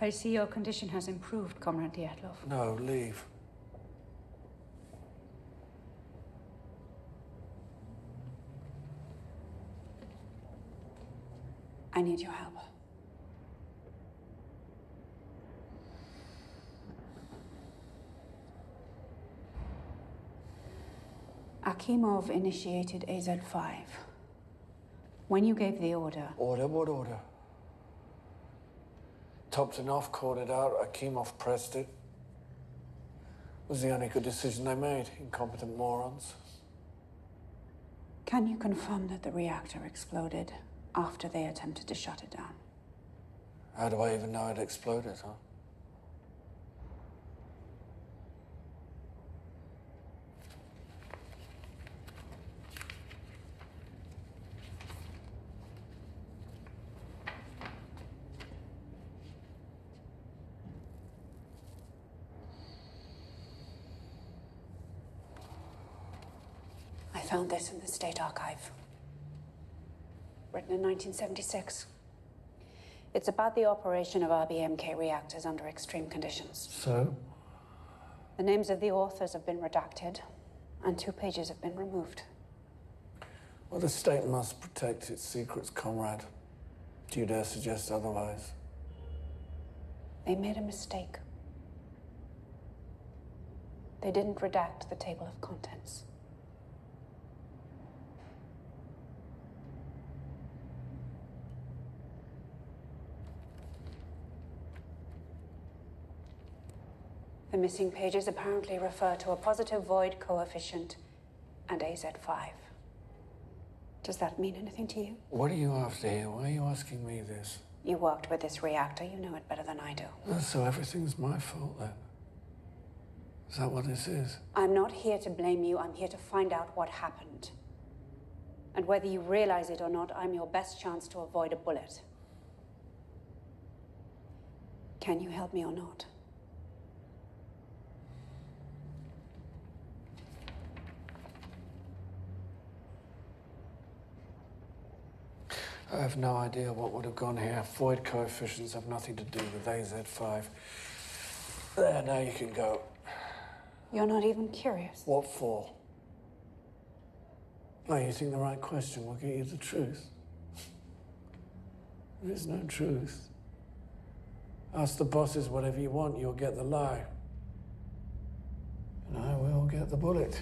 I see your condition has improved, Comrade Dyatlov. No, leave. I need your help. Akimov initiated AZ-5. When you gave the order, Order, what order? Toptunov called it out, Akimov pressed it. it. Was the only good decision they made, incompetent morons. can you confirm that the reactor exploded after they attempted to shut it down? How do I even know it exploded, huh? Found this in the State Archive. Written in 1976. It's about the operation of RBMK reactors under extreme conditions. So? The names of the authors have been redacted, and two pages have been removed. Well, the state must protect its secrets, comrade. Do you dare suggest otherwise? They made a mistake. They didn't redact the table of contents. The missing pages apparently refer to a positive void coefficient and AZ5. Does that mean anything to you? What are you after here? Why are you asking me this? You worked with this reactor, you know it better than I do. Uh, So everything's my fault then? Is that what this is? I'm not here to blame you, I'm here to find out what happened. And whether you realize it or not, I'm your best chance to avoid a bullet. Can you help me or not? I have no idea what would have gone here. Void coefficients have nothing to do with AZ5. There, now you can go. You're not even curious. What for? No, you think the right question will get you the truth. There is no truth. Ask the bosses whatever you want, you'll get the lie. And I will get the bullet.